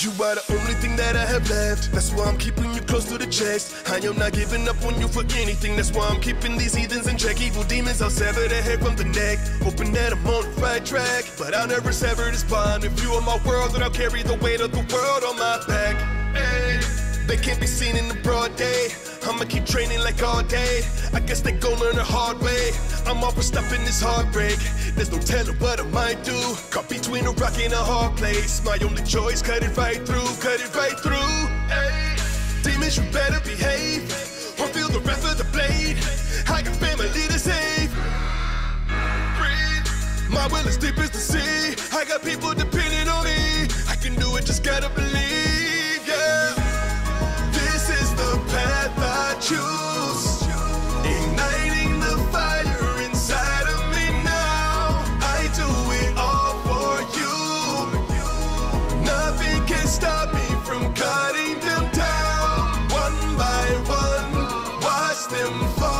You are the only thing that I have left. That's why I'm keeping you close to the chest. I am not giving up on you for anything. That's why I'm keeping these heathens in check. Evil demons, I'll sever their head from the neck. Hoping that I'm on the right track. But I'll never sever this bond. If you are my world, then I'll carry the weight of the world on my back. Hey. They can't be seen in the broad day. I'ma keep training like all day. I guess they gon' learn the hard way. I'm always stopping this heartbreak. There's no telling what I might do. Caught between a rock and a hard place. My only choice, cut it right through, cut it right through. Demons, you better behave. Or feel the wrath of the blade. I got family to save. Breathe. My will is deep as the sea. I got people depending on me. I can do it, just gotta believe. Igniting the fire inside of me now. I do it all for you. Nothing can stop me from cutting them down. One by one, watch them fall.